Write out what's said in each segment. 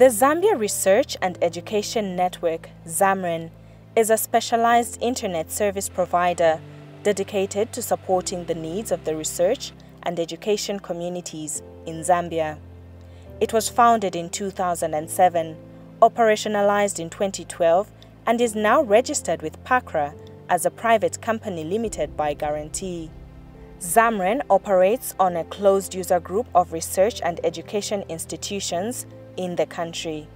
The Zambia Research and Education Network, ZAMREN, is a specialized internet service provider dedicated to supporting the needs of the research and education communities in Zambia. It was founded in 2007, operationalized in 2012, and is now registered with PACRA as a private company limited by guarantee. ZAMREN operates on a closed user group of research and education institutions in the country.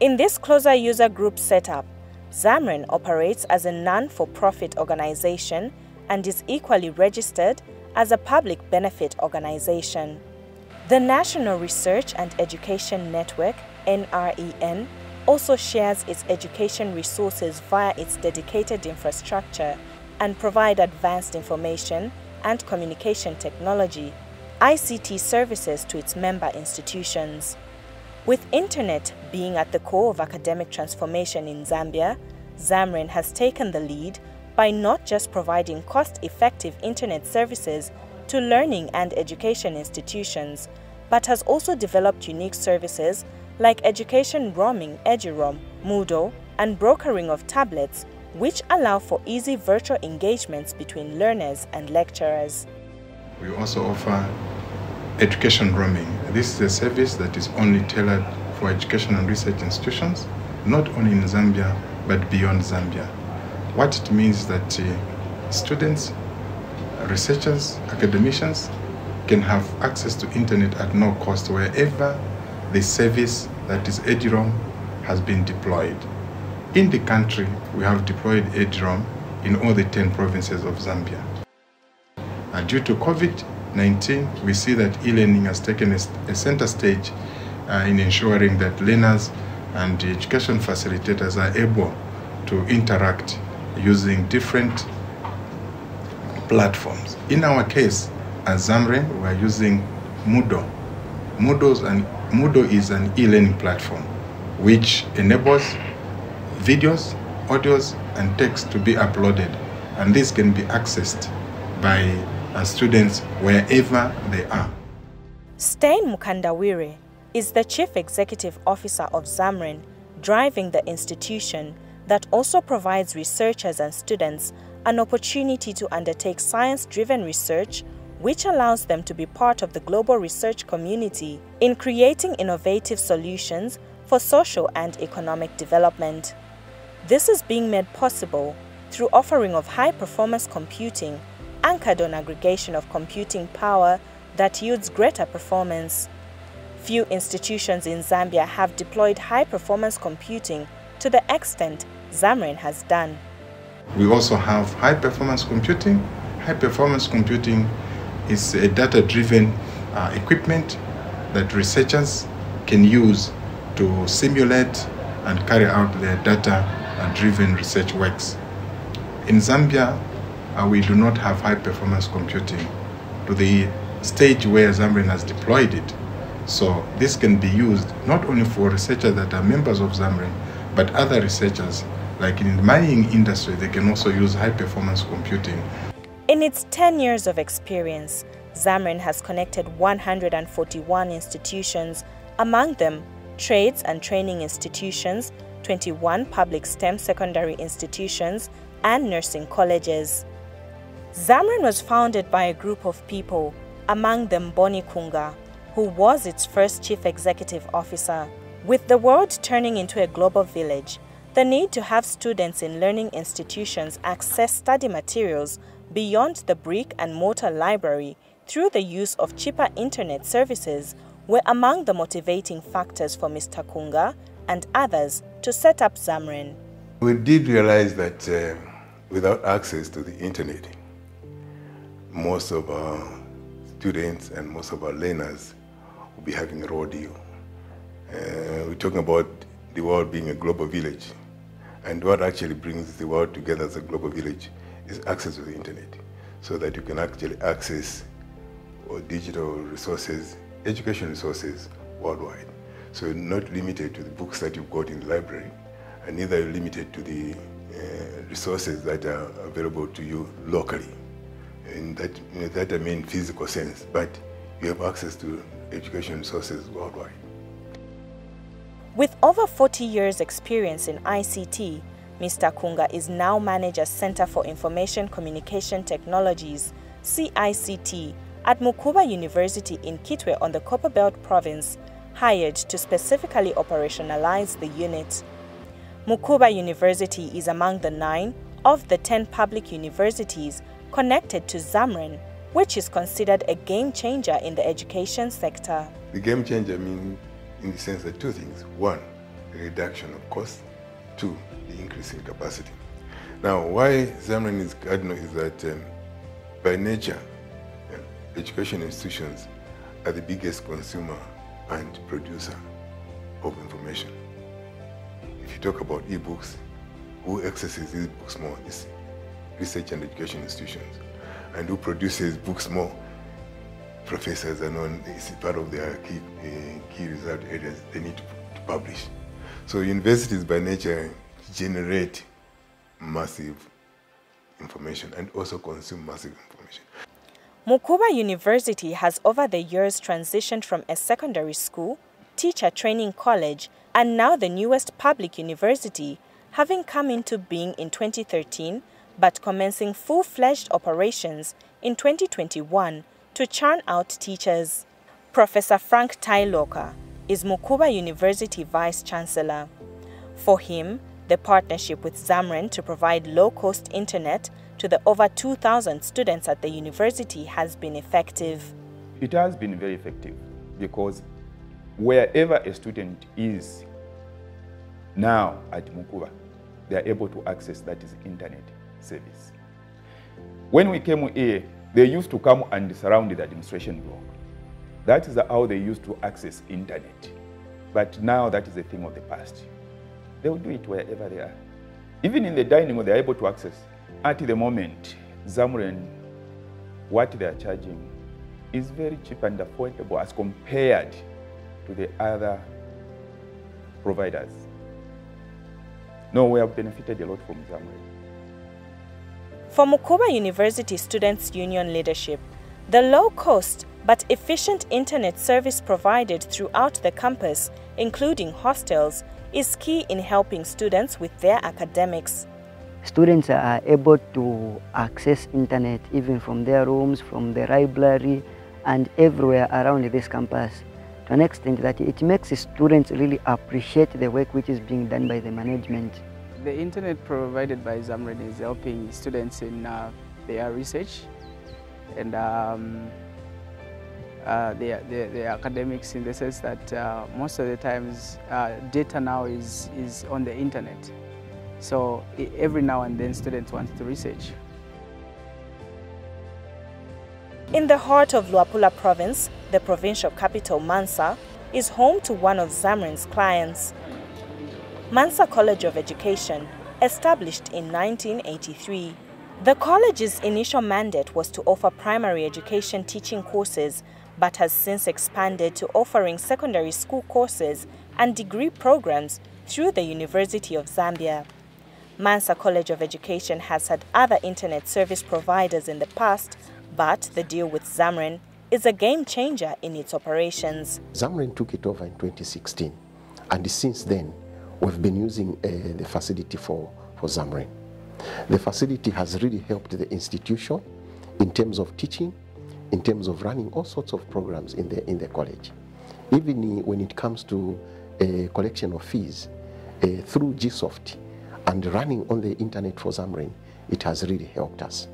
In this closer user group setup, ZAMREN operates as a non-for-profit organization and is equally registered as a public benefit organization. The National Research and Education Network, NREN, also shares its education resources via its dedicated infrastructure and provide advanced information and communication technology, ICT services to its member institutions. With internet being at the core of academic transformation in Zambia, ZAMREN has taken the lead by not just providing cost-effective internet services to learning and education institutions, but has also developed unique services like education roaming EduRoam, Moodle, and brokering of tablets, which allow for easy virtual engagements between learners and lecturers. We also offer education roaming. This is a service that is only tailored for education and research institutions, not only in Zambia, but beyond Zambia. What it means is that uh, students, researchers, academicians can have access to internet at no cost wherever the service that is EduRoam has been deployed. In the country, we have deployed EduRoam in all the 10 provinces of Zambia. And due to COVID-19, we see that e-learning has taken a, a center stage uh, in ensuring that learners and education facilitators are able to interact using different platforms. In our case, as ZAMREN, we are using Moodle. Moodle's and Moodle is an e-learning platform which enables videos, audios, and text to be uploaded, and this can be accessed by uh, students wherever they are. Stein Mukandawire is the Chief Executive Officer of Zamren, driving the institution that also provides researchers and students an opportunity to undertake science-driven research which allows them to be part of the global research community in creating innovative solutions for social and economic development. This is being made possible through offering of high-performance computing anchored on aggregation of computing power that yields greater performance. Few institutions in Zambia have deployed high-performance computing to the extent ZAMREN has done. We also have high-performance computing. High-performance computing is a data-driven uh, equipment that researchers can use to simulate and carry out their data-driven research works. In Zambia, uh, we do not have high-performance computing to the stage where ZAMREN has deployed it. So this can be used not only for researchers that are members of ZAMREN, but other researchers, like in the mining industry, they can also use high-performance computing in its 10 years of experience, ZAMREN has connected 141 institutions, among them trades and training institutions, 21 public STEM secondary institutions, and nursing colleges. ZAMREN was founded by a group of people, among them Bonny Khunga, who was its first chief executive officer. With the world turning into a global village, the need to have students in learning institutions access study materials beyond the brick and mortar library through the use of cheaper internet services were among the motivating factors for Mr. Kunga and others to set up Zamren. We did realize that uh, without access to the internet, most of our students and most of our learners will be having a deal. Uh, we're talking about the world being a global village. And what actually brings the world together as a global village is access to the internet so that you can actually access or digital resources, education resources worldwide. So you're not limited to the books that you've got in the library, and neither limited to the uh, resources that are available to you locally. In that, in that I mean physical sense, but you have access to education resources worldwide. With over 40 years experience in ICT, Mr. Khunga is now manager Center for Information Communication Technologies, CICT, at Mukuba University in Kitwe on the Copperbelt province, hired to specifically operationalize the unit. Mukuba University is among the nine of the 10 public universities connected to Zamren, which is considered a game changer in the education sector. The game changer means in the sense that two things. One, reduction of cost. Two, the increase in capacity. Now, why Zamren is cardinal is that um, by nature, uh, education institutions are the biggest consumer and producer of information. If you talk about e-books, who accesses these books more is research and education institutions. And who produces books more, professors are known, it's part of their key, uh, key result areas they need to, to publish. So universities by nature generate massive information and also consume massive information. Mukuba University has over the years transitioned from a secondary school, teacher training college, and now the newest public university, having come into being in 2013 but commencing full-fledged operations in 2021 to churn out teachers. Professor Frank Tailoka is Mukuba University Vice Chancellor. For him, the partnership with Zamren to provide low-cost internet to the over 2,000 students at the university has been effective. It has been very effective because wherever a student is now at Mukuba, they are able to access that is internet service. When we came here, they used to come and surround the administration block. That is how they used to access internet. But now that is a thing of the past. They will do it wherever they are. Even in the dining room, they are able to access. At the moment, Zamren, what they are charging is very cheap and affordable as compared to the other providers. No, we have benefited a lot from Zamren. For Mukuba University Students' Union leadership, the low-cost but efficient internet service provided throughout the campus, including hostels, is key in helping students with their academics. Students are able to access internet even from their rooms, from the library, and everywhere around this campus to an extent that it makes students really appreciate the work which is being done by the management. The internet provided by Zamren is helping students in uh, their research and um, uh, their, their, their, academics in the sense that uh, most of the times uh, data now is, is on the internet. So every now and then students want to research. In the heart of Luapula province, the provincial capital Mansa is home to one of Zamren's clients. Mansa College of Education, established in 1983. The college's initial mandate was to offer primary education teaching courses, but has since expanded to offering secondary school courses and degree programs through the University of Zambia. Mansa College of Education has had other internet service providers in the past, but the deal with Zamren is a game changer in its operations. Zamren took it over in 2016, and since then, we've been using uh, the facility for, for Zamren. The facility has really helped the institution in terms of teaching, in terms of running all sorts of programs in the, in the college. Even when it comes to uh, collection of fees uh, through GSoft and running on the internet for Zamren, it has really helped us.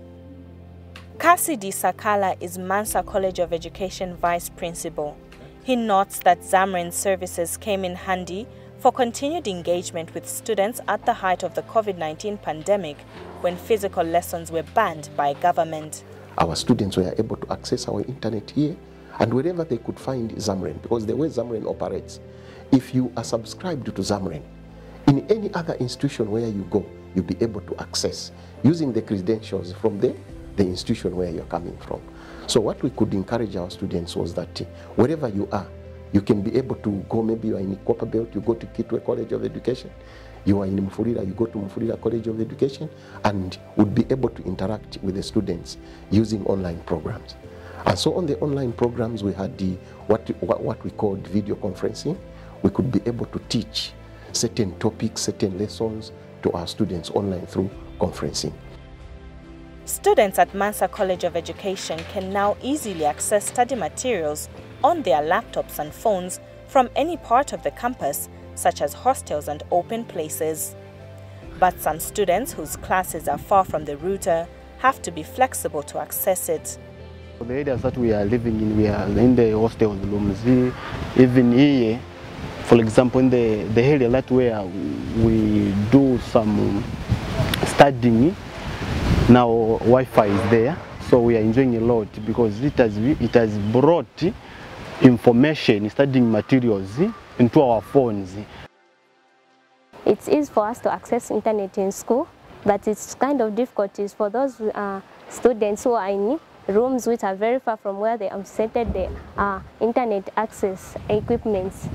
Cassidy Sakala is Mansa College of Education Vice Principal. He notes that Zamren services came in handy for continued engagement with students at the height of the COVID-19 pandemic when physical lessons were banned by government. Our students were able to access our internet here and wherever they could find Zamren, because the way Zamren operates, if you are subscribed to Zamren, in any other institution where you go, you'll be able to access using the credentials from the, the institution where you're coming from. So what we could encourage our students was that wherever you are, you can be able to go, maybe you are in Copperbelt, you go to Kitwe College of Education. You are in Mufulira, you go to Mufulira College of Education and would be able to interact with the students using online programs. And so on the online programs, we had the, what, what we called video conferencing. we could be able to teach certain topics, certain lessons to our students online through conferencing. Students at Mansa College of Education can now easily access study materials on their laptops and phones from any part of the campus, such as hostels and open places. But some students whose classes are far from the router have to be flexible to access it. The areas that we are living in, we are in the hostels rooms, even here, for example, in the, the area that where we do some studying, now Wi-Fi is there, so we are enjoying a lot because it has, it has brought information, studying materials into our phones. It's easy for us to access internet in school, but it's kind of difficult for those uh, students who are in rooms which are very far from where they have set the uh, internet access equipments.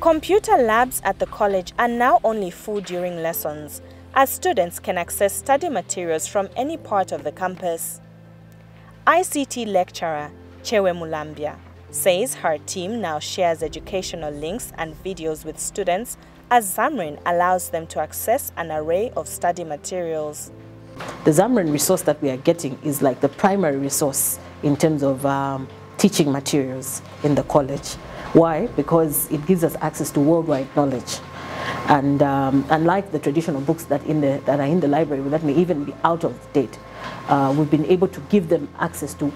Computer labs at the college are now only full during lessons, as students can access study materials from any part of the campus. ICT lecturer Chewe Mulambia says her team now shares educational links and videos with students as Zamren allows them to access an array of study materials. The Zamren resource that we are getting is like the primary resource in terms of um, teaching materials in the college. Why? Because it gives us access to worldwide knowledge. And um, unlike the traditional books that, in the, that are in the library that may even be out of date, uh, we've been able to give them access to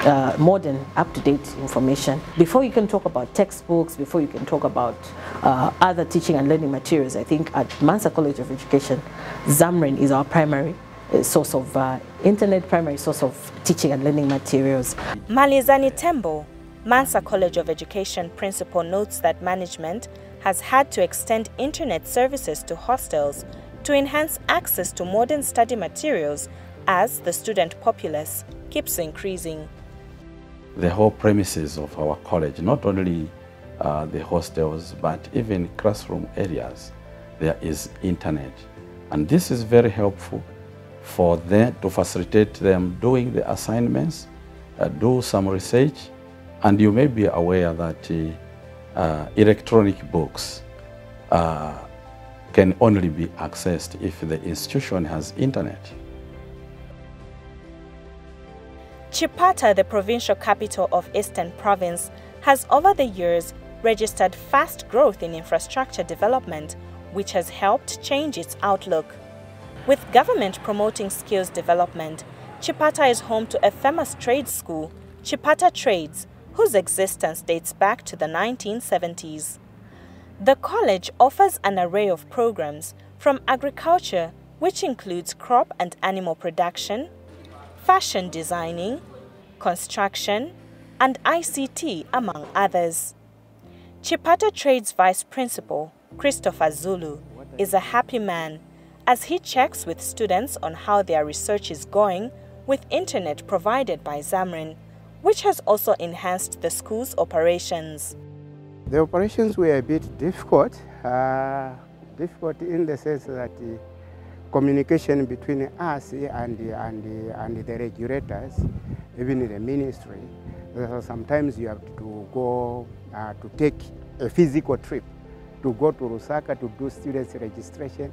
uh, modern, up-to-date information. Before you can talk about textbooks, before you can talk about uh, other teaching and learning materials, I think at Mansa College of Education, Zamren is our primary uh, source of uh, internet, primary source of teaching and learning materials. Malizani Tembo, Mansa College of Education principal notes that management has had to extend internet services to hostels to enhance access to modern study materials as the student populace keeps increasing the whole premises of our college, not only uh, the hostels, but even classroom areas, there is internet. And this is very helpful for them to facilitate them doing the assignments, uh, do some research, and you may be aware that uh, uh electronic books uh, can only be accessed if the institution has internet. Chipata, the provincial capital of Eastern Province, has over the years registered fast growth in infrastructure development, which has helped change its outlook. With government promoting skills development, Chipata is home to a famous trade school, Chipata Trades, whose existence dates back to the 1970s. The college offers an array of programs from agriculture, which includes crop and animal production, fashion designing, construction, and ICT, among others. Chipata Trades Vice Principal, Christopher Zulu, is a happy man as he checks with students on how their research is going with internet provided by Zamren, which has also enhanced the school's operations. The operations were a bit difficult, uh, difficult in the sense that uh, communication between us and, and, and the regulators, even in the ministry. Sometimes you have to go uh, to take a physical trip to go to Lusaka to do students registration,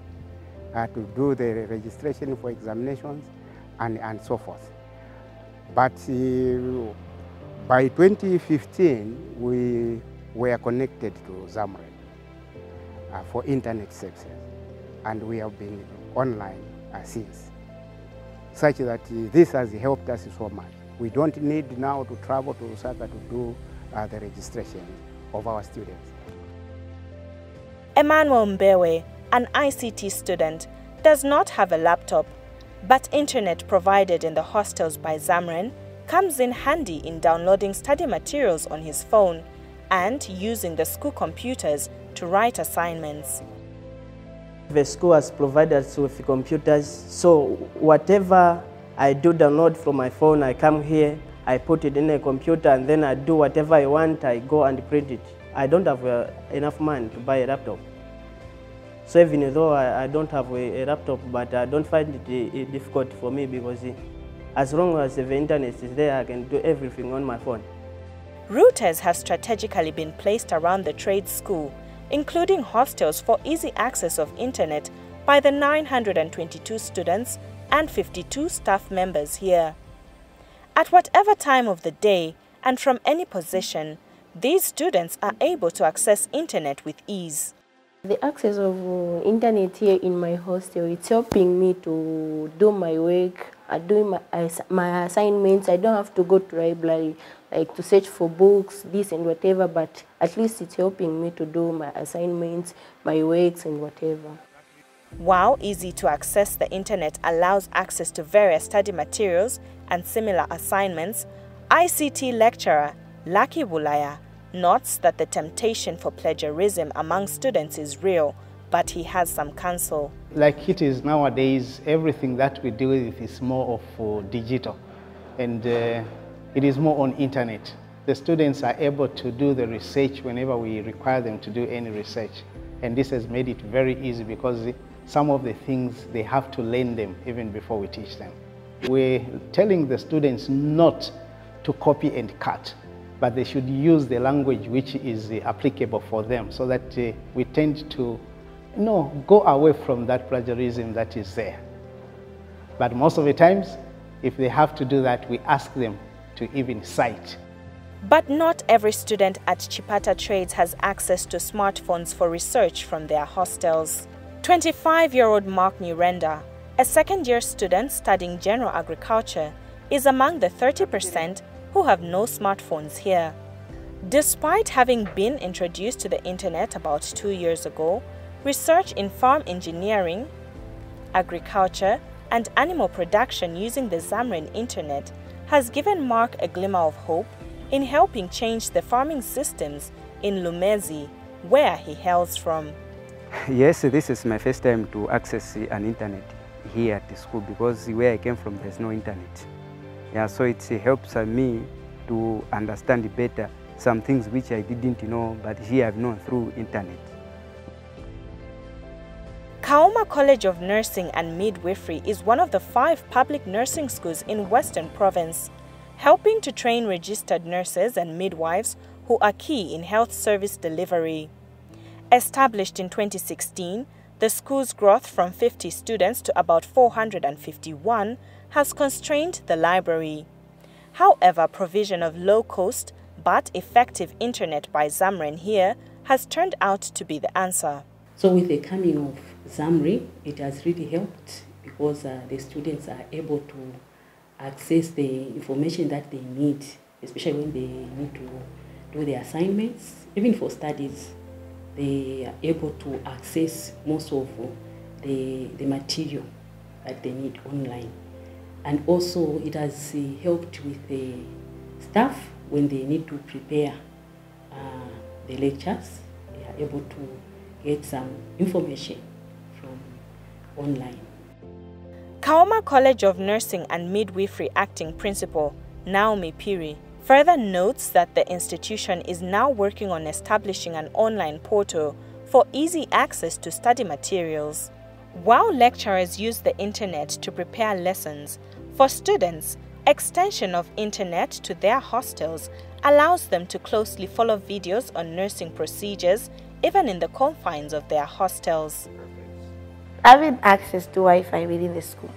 uh, to do the registration for examinations, and, and so forth. But uh, by 2015, we were connected to Zamren uh, for internet services, and we have been online uh, since, such that uh, this has helped us so much. We don't need now to travel to Lusaka to do uh, the registration of our students. Emmanuel Mbewe, an ICT student, does not have a laptop, but internet provided in the hostels by Zamren comes in handy in downloading study materials on his phone and using the school computers to write assignments. The school has provided us with computers, so whatever I do download from my phone, I come here, I put it in a computer, and then I do whatever I want, I go and print it. I don't have uh, enough money to buy a laptop. So even though I, I don't have a, a, laptop, but I don't find it uh, difficult for me because uh, as long as the internet is there, I can do everything on my phone. Routers have strategically been placed around the trade school, including hostels for easy access of internet by the 922 students and 52 staff members here. At whatever time of the day and from any position, these students are able to access internet with ease. The access of uh, internet here in my hostel, it's helping me to do my work, uh, doing my, my assignments. I don't have to go to library like to search for books, this and whatever, but at least it's helping me to do my assignments, my works and whatever. While easy to access the internet allows access to various study materials and similar assignments, ICT lecturer Lucky Bulaya notes that the temptation for plagiarism among students is real, but he has some counsel. Like it is nowadays, everything that we deal with is more of uh, digital and uh, it is more on internet. The students are able to do the research whenever we require them to do any research. And this has made it very easy because some of the things they have to learn them even before we teach them. We're telling the students not to copy and cut, but they should use the language which is applicable for them so that uh, we tend to know, go away from that plagiarism that is there. But most of the times, if they have to do that, we ask them to even cite. But not every student at Chipata Trades has access to smartphones for research from their hostels. 25-year-old Mark Nyirenda, a second-year student studying general agriculture, is among the 30% who have no smartphones here. Despite having been introduced to the internet about two years ago, research in farm engineering, agriculture, and animal production using the Zamren internet has given Mark a glimmer of hope in helping change the farming systems in Lumezi, where he hails from. Yes, this is my first time to access an internet here at the school because where I came from there's no internet. Yeah, so it helps uh, me to understand better some things which I didn't know, but here I've known through internet. Kaoma College of Nursing and Midwifery is one of the five public nursing schools in Western Province, helping to train registered nurses and midwives who are key in health service delivery. Established in 2016, the school's growth from 50 students to about 451 has constrained the library. However, provision of low-cost but effective internet by Zamren here has turned out to be the answer. So with the coming of Zamren, it has really helped because uh, the students are able to access the information that they need, especially when they need to do their assignments, even for studies. They are able to access most of the, the material that they need online. And also it has uh, helped with the staff when they need to prepare uh, the lectures. They are able to get some information from online. Kaoma College of Nursing and Midwifery Acting Principal Naomi Phiri further notes that the institution is now working on establishing an online portal for easy access to study materials. While lecturers use the internet to prepare lessons, for students, extension of internet to their hostels allows them to closely follow videos on nursing procedures even in the confines of their hostels. Having access to Wi-Fi within the school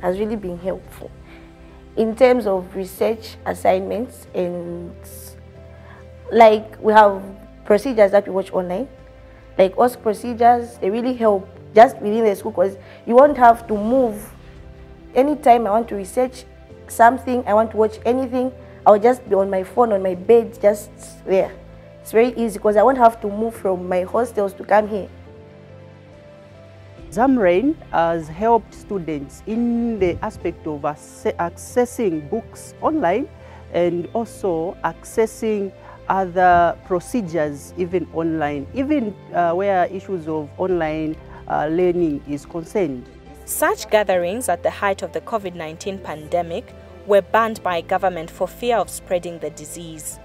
has really been helpful. In terms of research assignments and like we have procedures that we watch online. Like us procedures they really help just within the school because you won't have to move. Anytime I want to research something I want to watch anything I'll just be on my phone on my bed just there it's very easy because I won't have to move from my hostels to come here Zamren has helped students in the aspect of accessing books online and also accessing other procedures even online, even uh, where issues of online uh, learning is concerned. Such gatherings at the height of the COVID-19 pandemic were banned by government for fear of spreading the disease.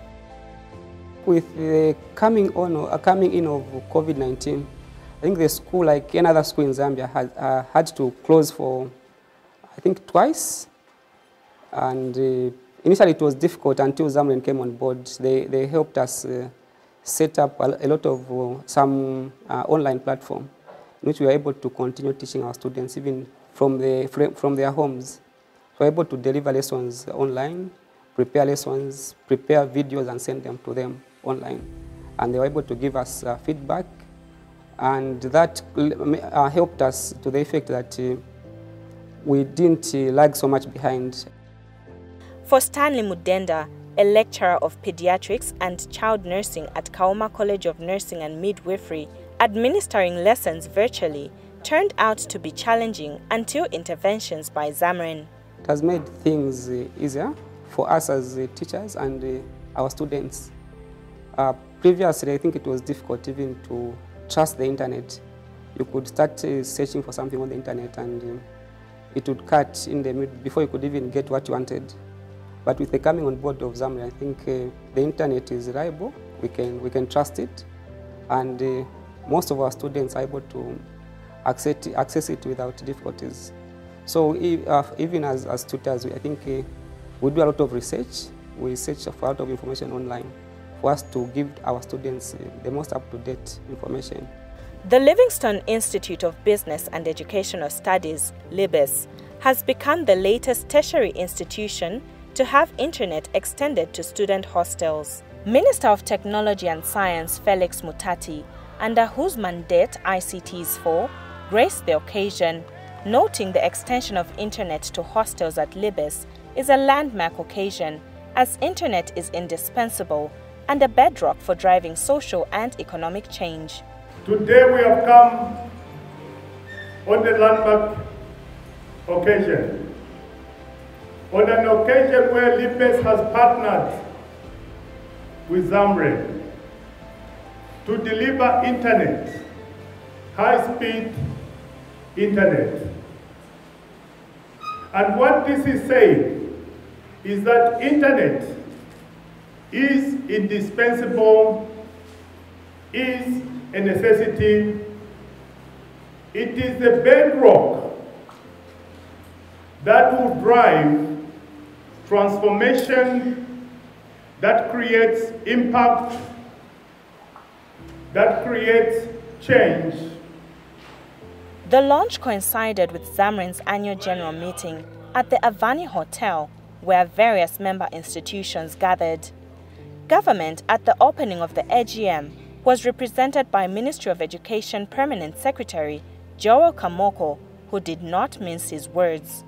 With the coming on or uh, coming in of COVID-19, I think the school, like any other school in Zambia, had, uh, had to close for, I think, twice. And uh, initially it was difficult until Zamren came on board. They, they helped us uh, set up a, a lot of uh, some uh, online platform in which we were able to continue teaching our students even from, the, from their homes. We were able to deliver lessons online, prepare lessons, prepare videos and send them to them online. And they were able to give us uh, feedback and that uh, helped us to the effect that uh, we didn't uh, lag so much behind. For Stanley Mudenda, a lecturer of pediatrics and child nursing at Kaoma College of Nursing and Midwifery, administering lessons virtually turned out to be challenging until interventions by Zamren. It has made things uh, easier for us as uh, teachers and our students. Uh, previously, I think it was difficult even to trust the internet. You could start uh, searching for something on the internet and uh, it would cut in the mid before you could even get what you wanted. But with the coming on board of Zamren, I think uh, the internet is reliable. We can, we can trust it. And uh, most of our students are able to access it, access it without difficulties. So uh, even as, as tutors, I think we do a lot of research. We search for a lot of information online for us to give our students uh, the most up-to-date information. The Livingstone Institute of Business and Educational Studies, LIBES, has become the latest tertiary institution to have internet extended to student hostels. Minister of Technology and Science Felix Mutati, under whose mandate ICT is for, graced the occasion, noting the extension of internet to hostels at Libes is a landmark occasion as internet is indispensable and a bedrock for driving social and economic change. Today we have come on the landmark occasion, on an occasion where Libes has partnered with Zamren to deliver internet, high-speed internet. And what this is saying is that internet is indispensable, is a necessity. It is the bedrock that will drive transformation that creates impact, that creates change. The launch coincided with Zamren's annual general meeting at the Avani Hotel, where various member institutions gathered. Government at the opening of the AGM was represented by Ministry of Education Permanent Secretary Joel Kamoko, who did not mince his words.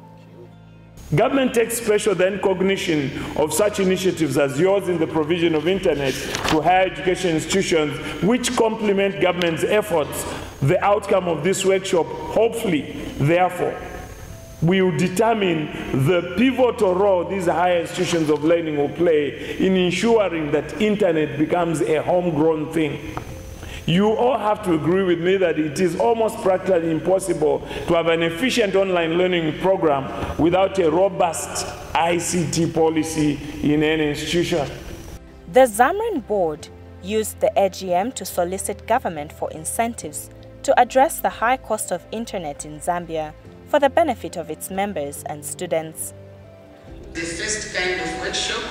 Government takes special then cognition of such initiatives as yours in the provision of internet to higher education institutions, which complement government's efforts. The outcome of this workshop, hopefully, therefore, will determine the pivotal role these higher institutions of learning will play in ensuring that internet becomes a homegrown thing. You all have to agree with me that it is almost practically impossible to have an efficient online learning program without a robust ICT policy in any institution. The Zamren board used the AGM to solicit government for incentives to address the high cost of internet in Zambia for the benefit of its members and students. The first kind of workshop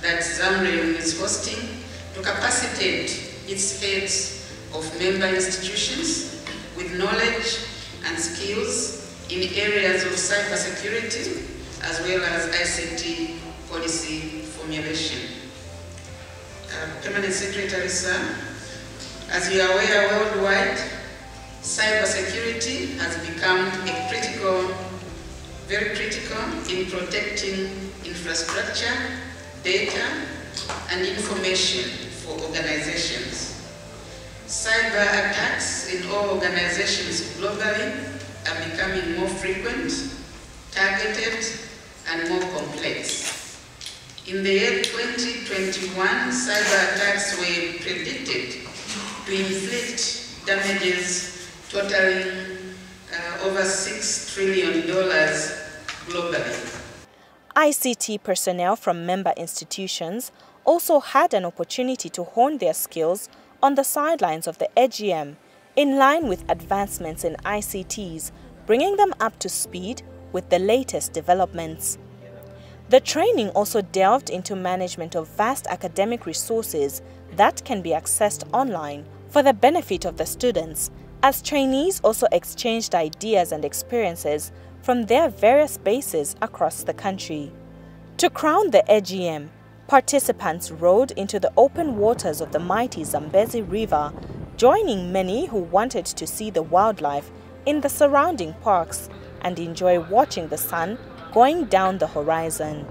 that Zamren is hosting to capacitate its heads of member institutions with knowledge and skills in areas of cybersecurity as well as ICT policy formulation. Uh, Permanent Secretary, sir, as you are aware worldwide, cybersecurity has become a critical, very critical in protecting infrastructure, data, and information for organizations. Cyber attacks in all organizations globally are becoming more frequent, targeted, and more complex. In the year 2021, cyber attacks were predicted to inflict damages totaling uh, over $6 trillion globally. ICT personnel from member institutions also had an opportunity to hone their skills on the sidelines of the AGM in line with advancements in ICTs, bringing them up to speed with the latest developments. The training also delved into management of vast academic resources that can be accessed online for the benefit of the students, as trainees also exchanged ideas and experiences from their various bases across the country. To crown the AGM, participants rode into the open waters of the mighty Zambezi River, joining many who wanted to see the wildlife in the surrounding parks and enjoy watching the sun going down the horizon.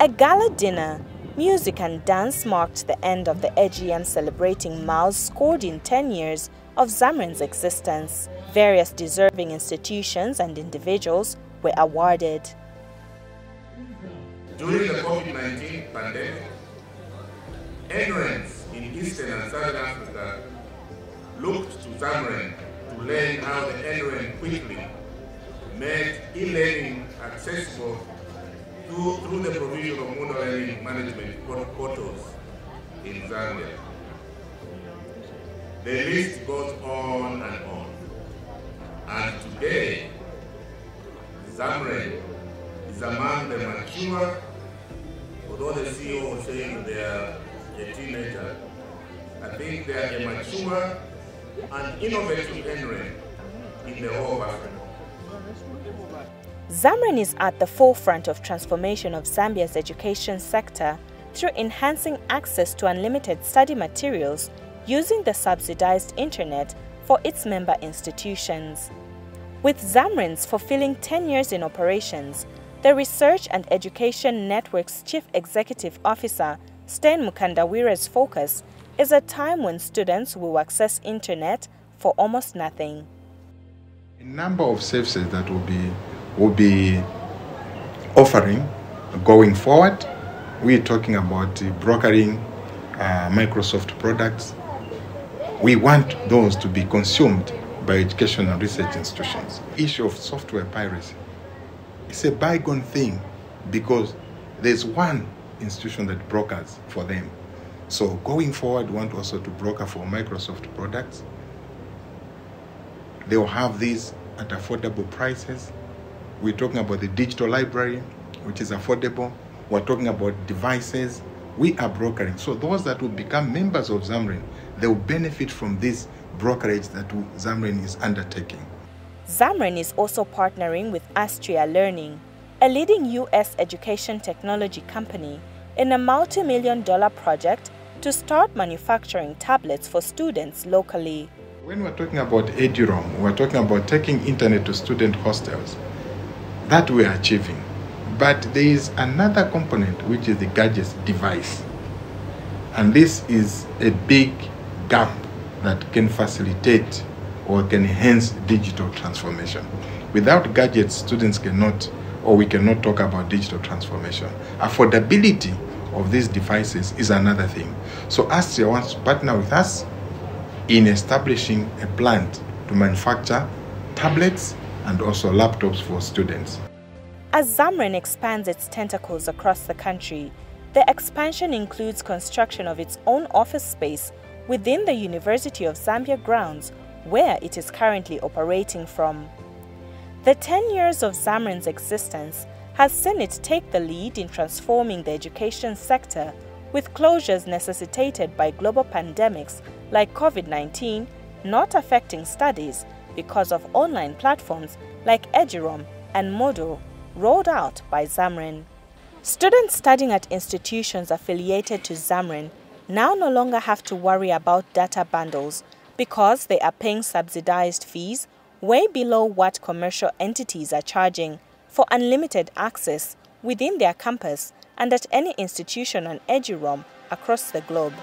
A gala dinner, music and dance marked the end of the AGM celebrating miles scored in 10 years of Zamren's existence. Various deserving institutions and individuals were awarded. During the COVID-19 pandemic, NRENs in Eastern and Southern Africa looked to Zamren to learn how the NREN quickly made e-learning accessible through, through the provision of Moodle learning management portals in Zambia. The list goes on and on. And today, Zamren is among the mature, although the CEO was saying they are a teenager, I think they are a mature and innovative NREN in the whole of Africa. Zamren is at the forefront of transformation of Zambia's education sector through enhancing access to unlimited study materials using the subsidized internet for its member institutions. With Zamren's fulfilling 10 years in operations, the Research and Education Network's Chief Executive Officer, Sten Mukandawire's focus is a time when students will access internet for almost nothing. A number of services that will be will be offering going forward. We're talking about brokering uh, Microsoft products. We want those to be consumed by educational research institutions. Issue of software piracy. It's a bygone thing because there's one institution that brokers for them. So going forward, we want also to broker for Microsoft products. They will have these at affordable prices. We're talking about the digital library, which is affordable. We're talking about devices. We are brokering. So those that will become members of Zamren, they will benefit from this brokerage that Zamren is undertaking. Zamren is also partnering with Astria Learning, a leading U.S. education technology company, in a multi-million dollar project to start manufacturing tablets for students locally. When we're talking about EduRoam, we're talking about taking internet to student hostels. That we're achieving. But there is another component, which is the gadgets device. And this is a big gap that can facilitate or can enhance digital transformation. Without gadgets, students cannot, or we cannot talk about digital transformation. Affordability of these devices is another thing. So Astria wants to partner with us in establishing a plant to manufacture tablets and also laptops for students. As Zamren expands its tentacles across the country, the expansion includes construction of its own office space within the University of Zambia grounds where it is currently operating from. The 10 years of Zamren's existence has seen it take the lead in transforming the education sector with closures necessitated by global pandemics like COVID-19 not affecting studies because of online platforms like EduRoam and Moodle rolled out by Zamren. Students studying at institutions affiliated to Zamren now no longer have to worry about data bundles because they are paying subsidized fees way below what commercial entities are charging for unlimited access within their campus and at any institution on EduRoam across the globe.